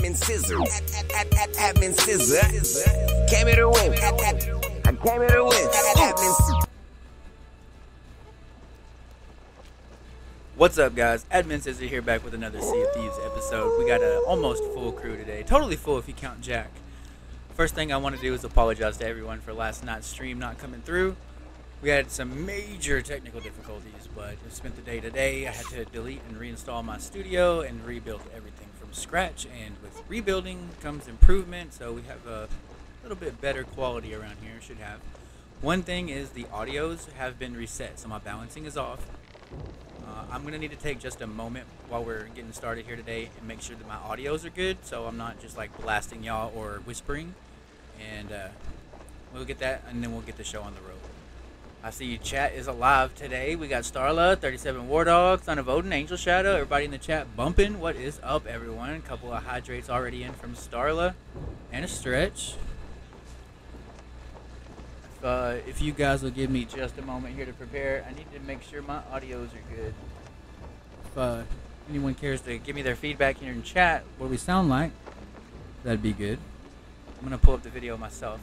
admin Scizor. Admin Scizor. Came here to win. I came here to win. Admin. What's up, guys? Admin Scizor here back with another Sea of Thieves episode. We got an almost full crew today. Totally full if you count Jack. First thing I want to do is apologize to everyone for last night's stream not coming through. We had some major technical difficulties, but I spent the day today. I had to delete and reinstall my studio and rebuild everything scratch. And with rebuilding comes improvement, so we have a little bit better quality around here. Should have. One thing is the audios have been reset, so my balancing is off. Uh, I'm gonna need to take just a moment while we're getting started here today and make sure that my audios are good, so I'm not just like blasting y'all or whispering. And uh, we'll get that, and then we'll get the show on the road. I see chat is alive today. We got Starla, 37 War Dog, Son of Odin, Angel Shadow, everybody in the chat bumping. What is up, everyone? A couple of hydrates already in from Starla, and a stretch. If, uh, if you guys will give me just a moment here to prepare, I need to make sure my audios are good. If uh, anyone cares to give me their feedback here in chat, what we sound like, that'd be good. I'm gonna pull up the video myself.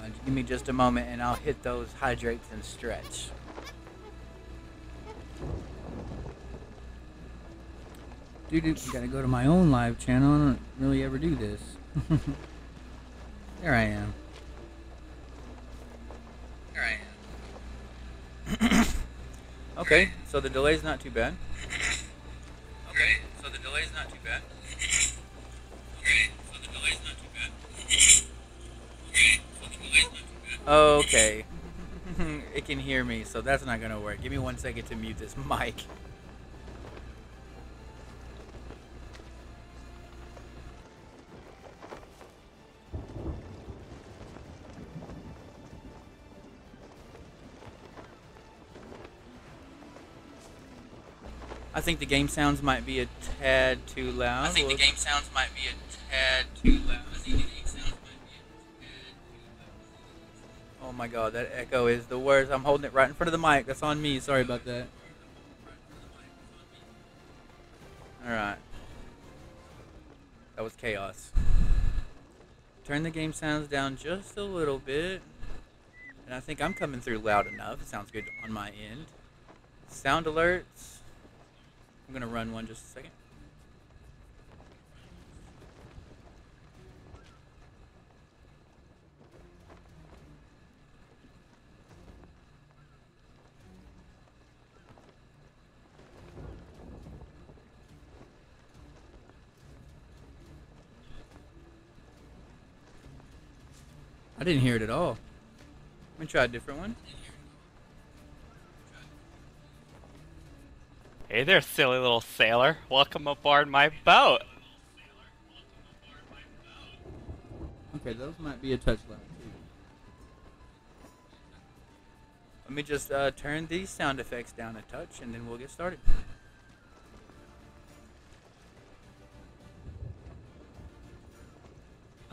Uh, give me just a moment and I'll hit those hydrates and stretch. Dude, you gotta go to my own live channel. I don't really ever do this. there I am. There I am. okay, so the delay's not too bad. Okay, so the delay's not too bad. Okay, so the delay's not too bad. Okay, so the delay's not too bad. Okay. it can hear me, so that's not gonna work. Give me one second to mute this mic. I think the game sounds might be a tad too loud. I think the game sounds might be a tad too loud. My god, that echo is the worst. I'm holding it right in front of the mic. That's on me. Sorry about that. Alright. That was chaos. Turn the game sounds down just a little bit. And I think I'm coming through loud enough. It sounds good on my end. Sound alerts. I'm going to run one just a second. I didn't hear it at all. Let me try a different one. Hey there, silly little sailor. Welcome aboard my boat. Okay, those might be a touch loud too. Let me just uh, turn these sound effects down a touch and then we'll get started.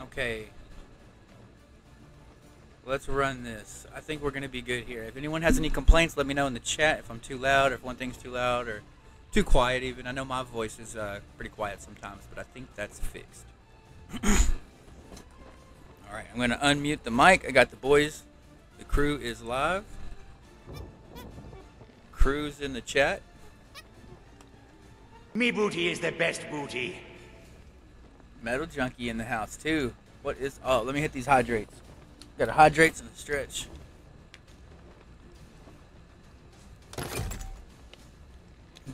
Okay. Let's run this. I think we're going to be good here. If anyone has any complaints, let me know in the chat if I'm too loud or if one thing's too loud or too quiet even. I know my voice is uh, pretty quiet sometimes, but I think that's fixed. All right, I'm going to unmute the mic. I got the boys. The crew is live. Crew's in the chat. Me booty is the best booty. Metal Junkie in the house too. What is? Oh, let me hit these hydrates. Got a hydrates and a stretch.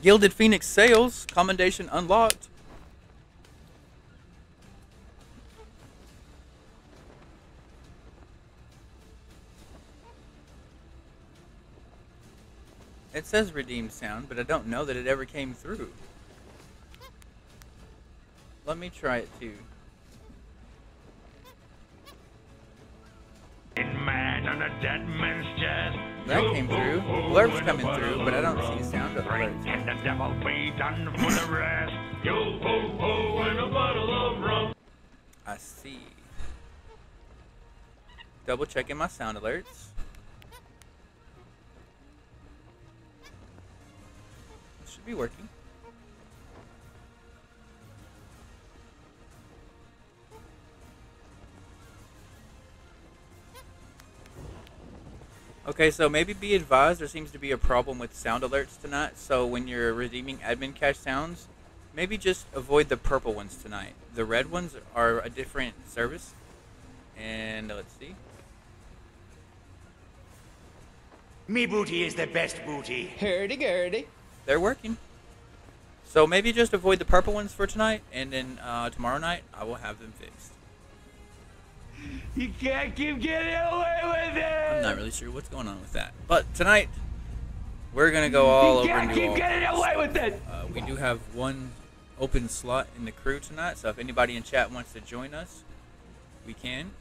Gilded Phoenix sales commendation unlocked. It says redeemed sound, but I don't know that it ever came through. Let me try it too. Man on a dead man's chest. That came through. Blurb's coming through, but I don't see sound of blurbs. and the devil be done for the rest. Yo ho ho and a bottle of rum. I see. Double checking my sound alerts. Should be working. Okay, so maybe be advised there seems to be a problem with sound alerts tonight. So when you're redeeming admin cash sounds, maybe just avoid the purple ones tonight. The red ones are a different service. And let's see. Me booty is the best booty. Hurdy-gurdy. They're working. So maybe just avoid the purple ones for tonight, and then uh, tomorrow night I will have them fixed. You can't keep getting away with it. I'm not really sure what's going on with that. But tonight, we're going to go all you over can't and do keep getting away with it. Uh, we do have one open slot in the crew tonight, so if anybody in chat wants to join us, we can.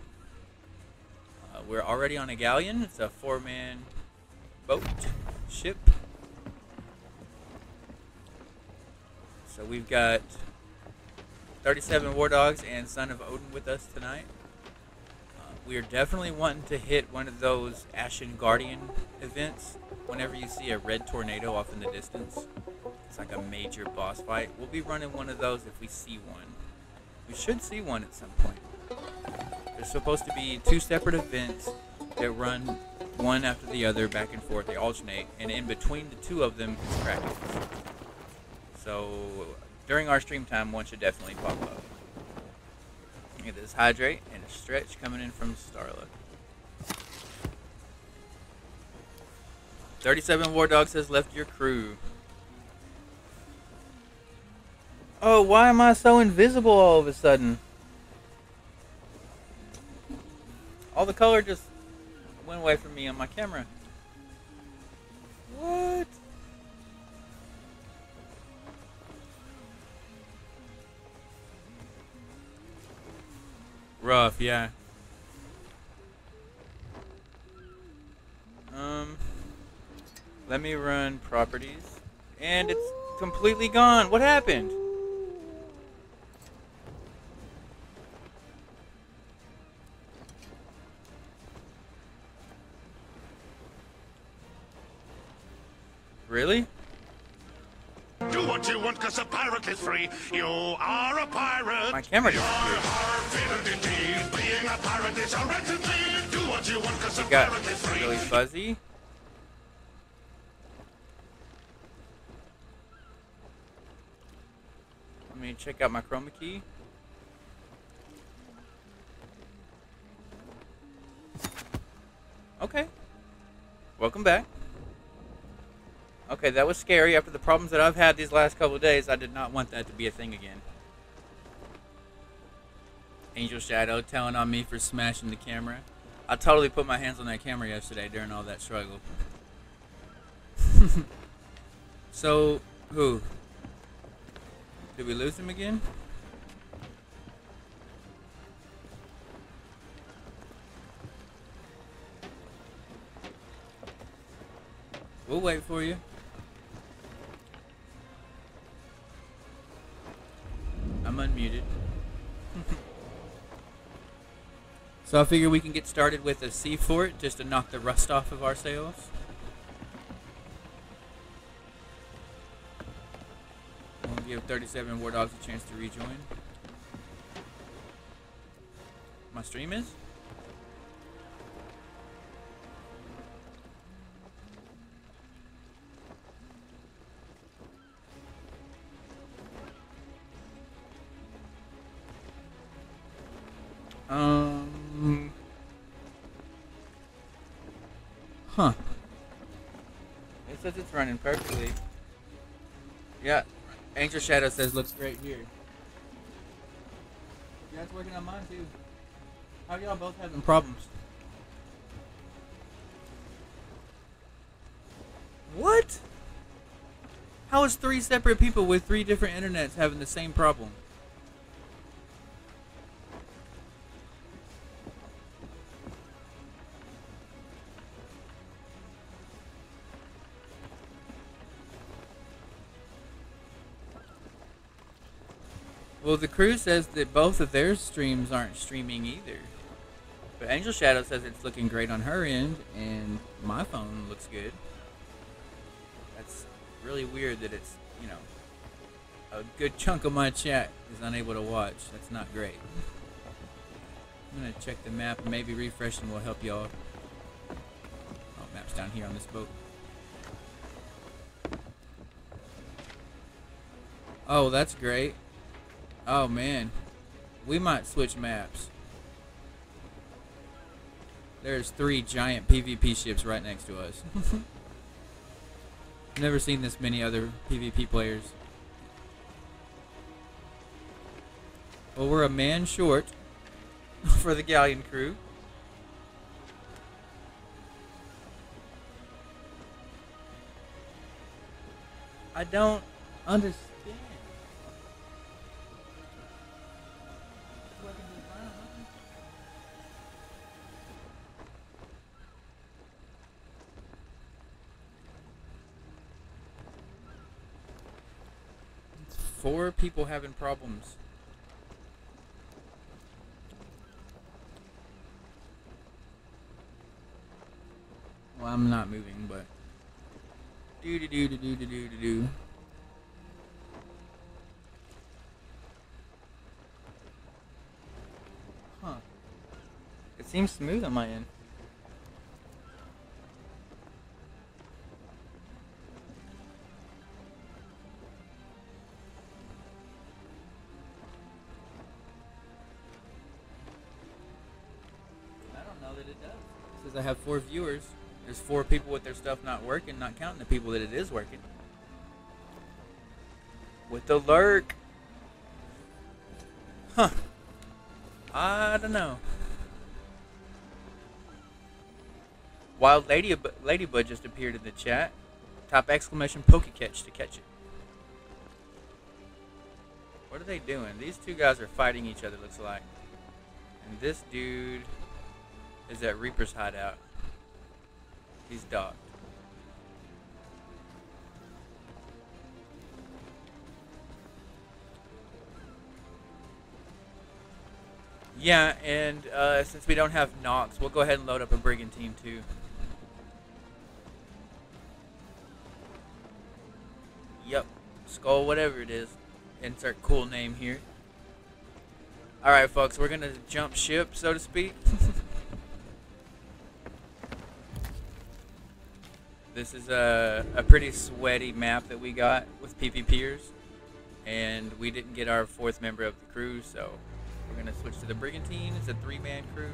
Uh, we're already on a galleon. It's a four-man boat ship. So we've got 37 War Dogs and Son of Odin with us tonight. We are definitely wanting to hit one of those Ashen Guardian events whenever you see a red tornado off in the distance. It's like a major boss fight. We'll be running one of those if we see one. We should see one at some point. There's supposed to be two separate events that run one after the other back and forth. They alternate, and in between the two of them is practice. So during our stream time, one should definitely pop up. Look at this hydrate and a stretch coming in from Starla. 37 War Dogs has left your crew. Oh, why am I so invisible all of a sudden? All the color just went away from me on my camera. What? Rough, yeah. Um, let me run properties, and it's completely gone. What happened? Really? Do what you want, cause pirate is free. You are a pirate. My camera You're hard fitted indeed. Being a pirate is a right indeed. Do what you want, cause a got pirate is free. really fuzzy. Let me check out my chroma key. Okay. Welcome back. Okay, that was scary. After the problems that I've had these last couple days, I did not want that to be a thing again. Angel Shadow telling on me for smashing the camera. I totally put my hands on that camera yesterday during all that struggle. so, who? Did we lose him again? We'll wait for you. I'm unmuted. so I figure we can get started with a sea fort just to knock the rust off of our sails. We'll give 37 War Dogs a chance to rejoin. My stream is? Huh. It says it's running perfectly. Yeah. Angel Shadow says looks great here. Yeah, it's working on mine too. How y'all both having problems? What? How is three separate people with three different internets having the same problem? Well, the crew says that both of their streams aren't streaming either. But Angel Shadow says it's looking great on her end, and my phone looks good. That's really weird that it's, you know, a good chunk of my chat is unable to watch. That's not great. I'm gonna check the map and maybe refreshing will help y'all. Oh, map's down here on this boat. Oh, that's great. Oh man, we might switch maps. There's three giant PvP ships right next to us. Never seen this many other PvP players. Well, we're a man short for the galleon crew. I don't understand. People having problems. Well, I'm not moving, but do do do do do do do do do. Huh. It seems smooth on my end. There's four people with their stuff not working, not counting the people that it is working. With the lurk. Huh. I don't know. Wild Lady Ladybug just appeared in the chat. Top exclamation Pokecatch to catch it. What are they doing? These two guys are fighting each other, looks like. And this dude is at Reaper's hideout. He's docked. Yeah, and uh, since we don't have Nox, we'll go ahead and load up a Brigantine too. Yep, Skull, whatever it is. Insert cool name here. Alright, folks, we're gonna jump ship, so to speak. This is a, a pretty sweaty map that we got with PvPers. And we didn't get our fourth member of the crew, so we're going to switch to the Brigantine. It's a three-man crew.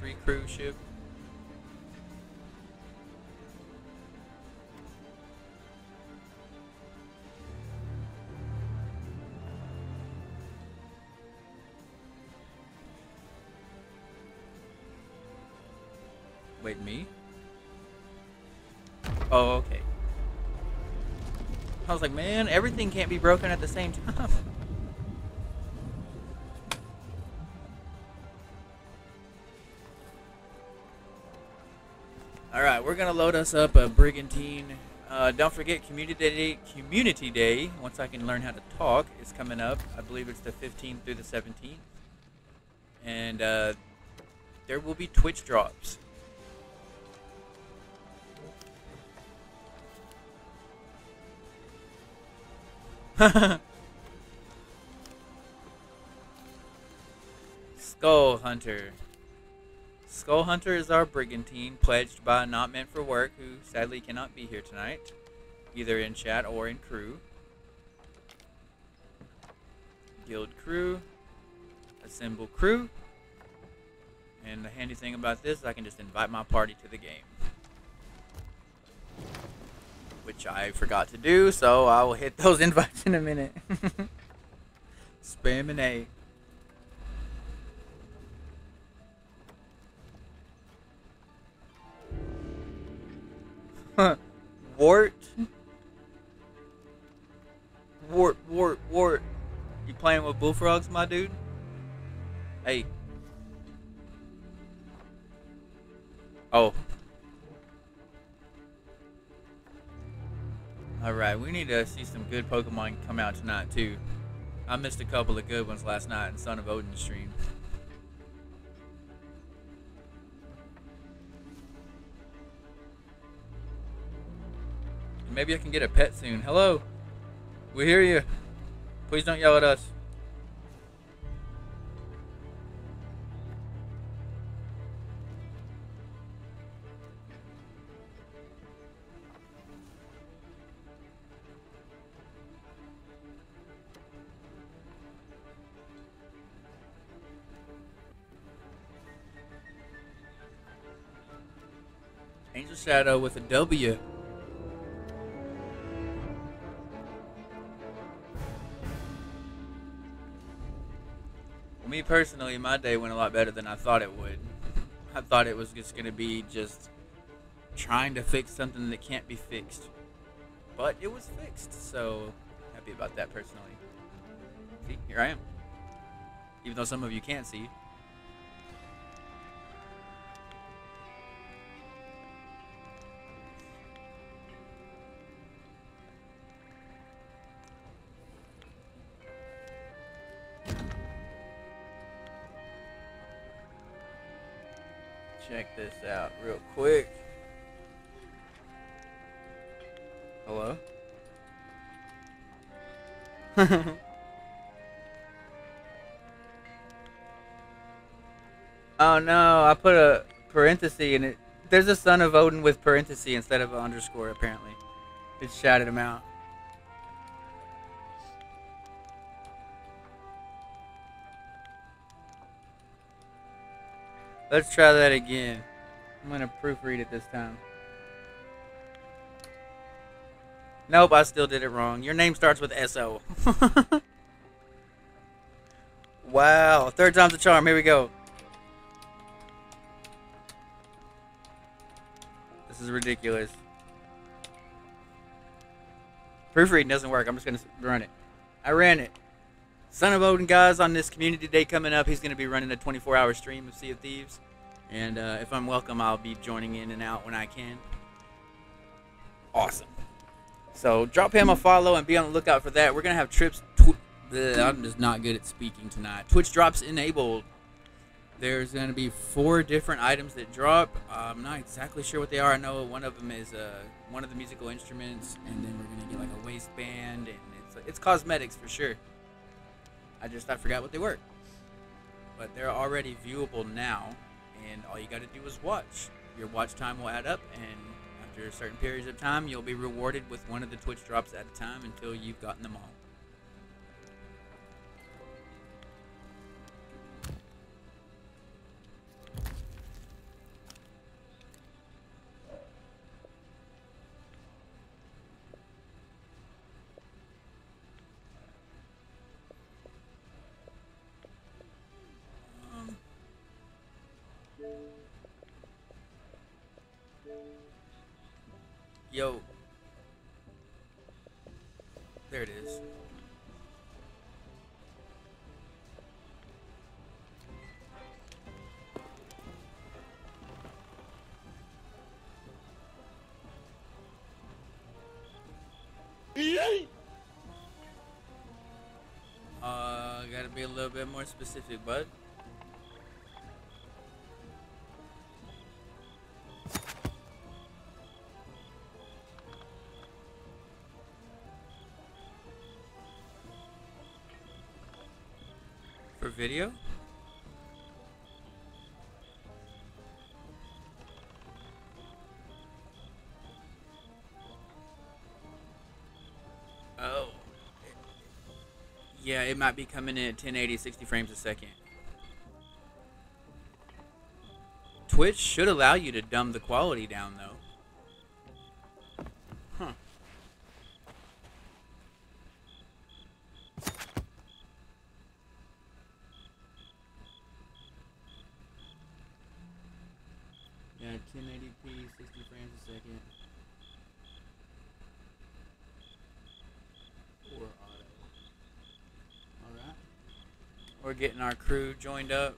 Three crew ship. Oh, okay. I was like, man, everything can't be broken at the same time. All right, we're gonna load us up a brigantine. Uh, don't forget Community Day. Community Day. Once I can learn how to talk, is coming up. I believe it's the 15th through the 17th, and uh, there will be Twitch drops. Skull Hunter. Skull Hunter is our brigantine pledged by Not Meant for Work, who sadly cannot be here tonight, either in chat or in crew. Guild crew. Assemble crew. And the handy thing about this, I can just invite my party to the game. Which I forgot to do, so I will hit those invites in a minute. Spamming A. Wart. Wart, wart, wart. You playing with bullfrogs, my dude? Hey. Oh. Alright, we need to see some good Pokemon come out tonight, too. I missed a couple of good ones last night in Son of Odin stream. Maybe I can get a pet soon. Hello. We hear you. Please don't yell at us. Angel Shadow with a W. Me personally, my day went a lot better than I thought it would. I thought it was just gonna be just trying to fix something that can't be fixed, but it was fixed. So happy about that personally. See, here I am. Even though some of you can't see. oh no, I put a parenthesis in it. There's a son of Odin with parenthesis instead of an underscore, apparently. It shouted him out. Let's try that again. I'm gonna proofread it this time. Nope, I still did it wrong. Your name starts with S-O. wow, third time's a charm. Here we go. This is ridiculous. Proofreading doesn't work. I'm just gonna run it. I ran it. Son of Odin guys on this community day coming up. He's going to be running a 24 hour stream of Sea of Thieves. And uh, if I'm welcome, I'll be joining in and out when I can. Awesome. So drop him a follow and be on the lookout for that. We're to have trips. Tw- Bleh, I'm just not good at speaking tonight. Twitch drops enabled. There's to be four different items that drop. I'm not exactly sure what they are. I know one of them is uh, one of the musical instruments, and then we're to get like a waistband, and it's it's cosmetics for sure. I just I forgot what they were. But they're already viewable now, and all you got to do is watch. Your watch time will add up, and after certain periods of time, you'll be rewarded with one of the Twitch drops at a time until you've gotten them all. Yo. There it is. Uh, gotta be a little bit more specific, bud. Video? Oh. Yeah, it might be coming in at 1080 60 frames a second. Twitch should allow you to dumb the quality down though. Huh. Yeah, 1080p, 60 frames a second. Or auto. Alright. We're getting our crew joined up.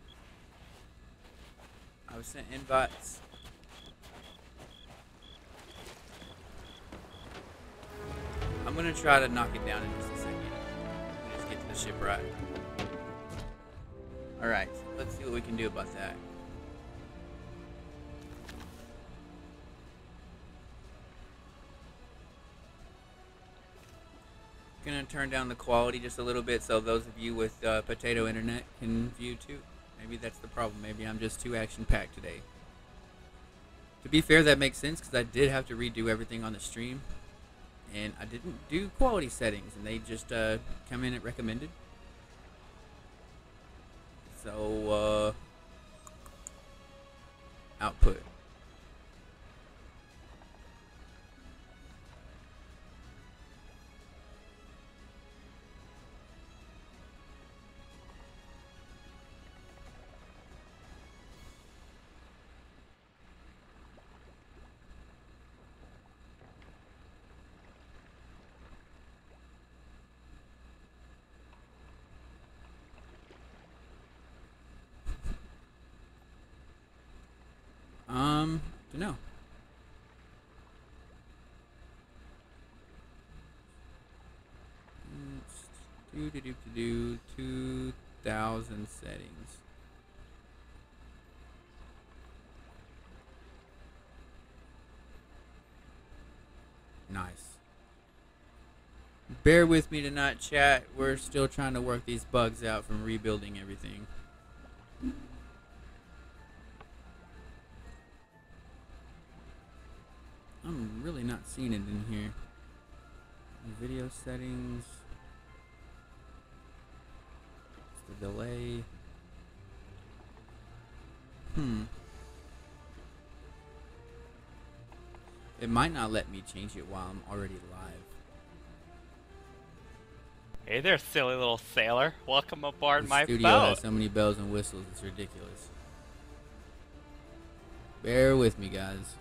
I was sent invites. I'm gonna try to knock it down in just a second. Just get to the ship right. Alright, let's see what we can do about that. Gonna turn down the quality just a little bit so those of you with uh, potato internet can view too. Maybe that's the problem. Maybe I'm just too action packed today. To be fair, that makes sense because I did have to redo everything on the stream, and I didn't do quality settings, and they just uh, come in at recommended. So uh, output. No. Do do do do do two thousand settings. Nice. Bear with me tonight, chat. We're still trying to work these bugs out from rebuilding everything. Seeing it in here. Video settings. It's the delay. Hmm. It might not let me change it while I'm already live. Hey there, silly little sailor. Welcome aboard The my studio boat. has so many bells and whistles, it's ridiculous. Bear with me, guys.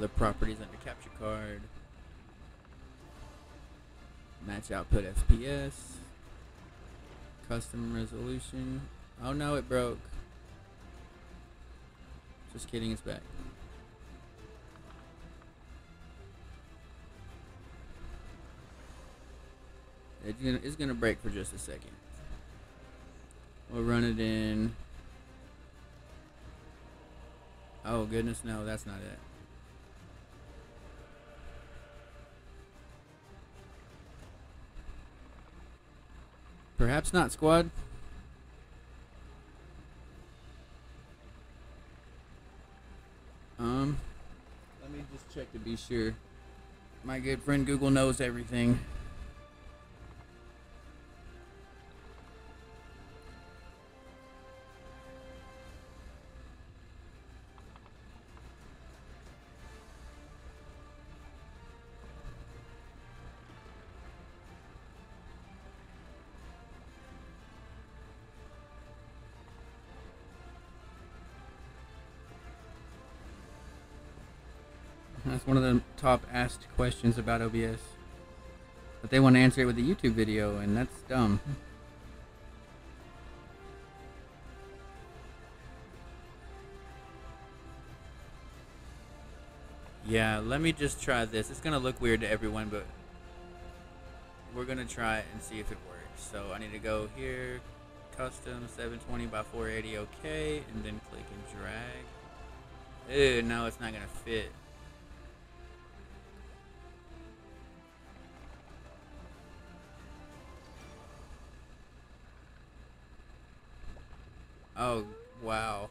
The properties under capture card. Match output FPS. Custom resolution. Oh no, it broke. Just kidding, it's back. It's gonna, it's gonna break for just a second. We'll run it in. Oh goodness, no, that's not it. Perhaps not, squad. Um, let me just check to be sure. My good friend Google knows everything. Top asked questions about OBS. But they want to answer it with a YouTube video, and that's dumb. Yeah, let me just try this. It's gonna look weird to everyone, but we're gonna try it and see if it works. So I need to go here, custom 720 by 480, okay, and then click and drag. Ew, no, it's not gonna fit. Oh, wow.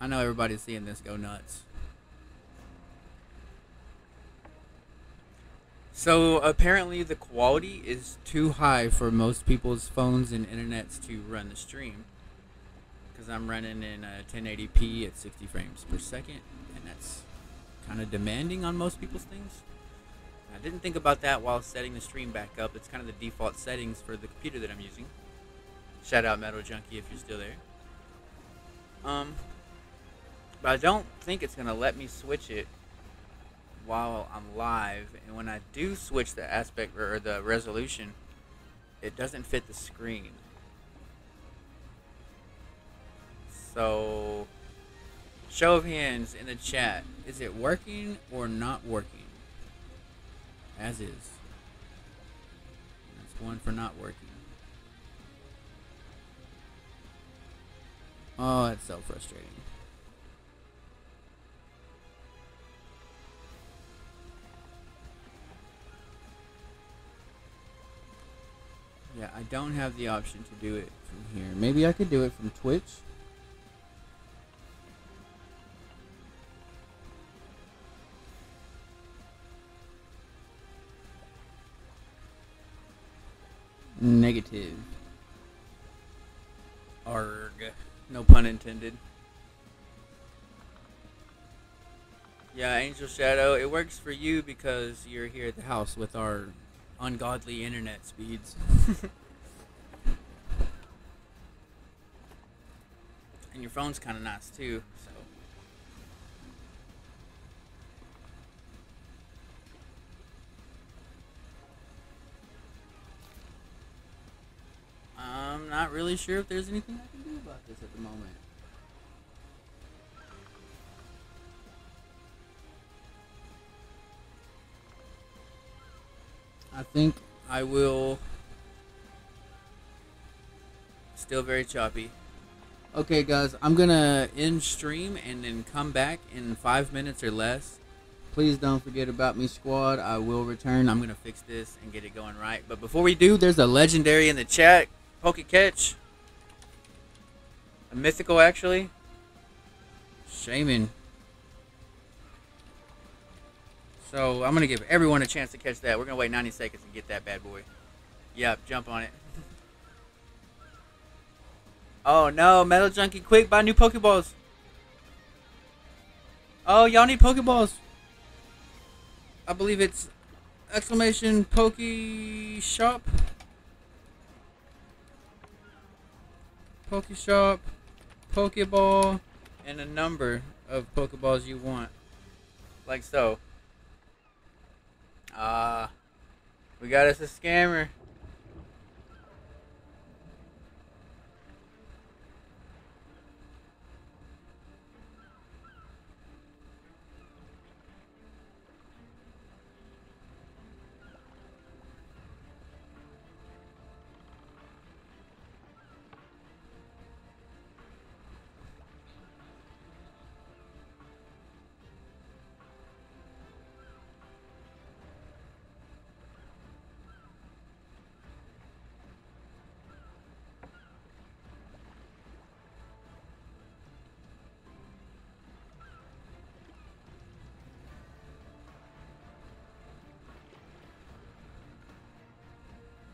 I know everybody's seeing this go nuts. So apparently the quality is too high for most people's phones and internets to run the stream. Because I'm running in uh, 1080p at 60 frames per second, and that's kind of demanding on most people's things. I didn't think about that while setting the stream back up. It's kind of the default settings for the computer that I'm using. Shout out Metal Junkie if you're still there. Um, but I don't think it's gonna let me switch it while I'm live. And when I do switch the aspect or the resolution, it doesn't fit the screen. So, show of hands in the chat: is it working or not working? As is. That's one for not working. Oh, that's so frustrating. Yeah, I don't have the option to do it from here. Maybe I could do it from Twitch. Negative. Arg. No pun intended. Yeah, Angel Shadow, it works for you because you're here at the house with our ungodly internet speeds. and your phone's kind of nice too. So. Really sure if there's anything I can do about this at the moment. I think I will. Still very choppy. Okay, guys, I'm gonna end stream and then come back in five minutes or less. Please don't forget about me, squad. I will return. I'm gonna fix this and get it going right. But before we do, there's a legendary in the chat. Poke catch. A mythical, actually. Shaymin. So I'm gonna give everyone a chance to catch that. We're gonna wait 90 seconds and get that bad boy. Yep, jump on it. oh no, Metal Junkie, quick, buy new Pokeballs. Oh, y'all need Pokeballs. I believe it's exclamation Poke Shop. Poke Shop, Pokeball, and a number of Pokeballs you want. Like so. Ah, we got us a scammer.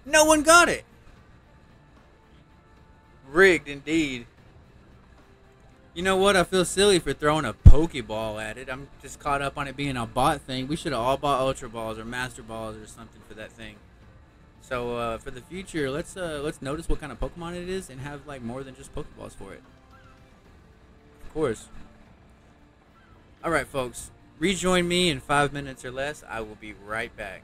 No one got it. Rigged indeed. You know what? I feel silly for throwing a Pokeball at it. I'm just caught up on it being a bot thing. We should have all bought Ultra Balls or Master Balls or something for that thing. So uh, for the future, let's uh, let's notice what kind of Pokemon it is and have like more than just Pokeballs for it. Of course. All right, folks. Rejoin me in five minutes or less. I will be right back.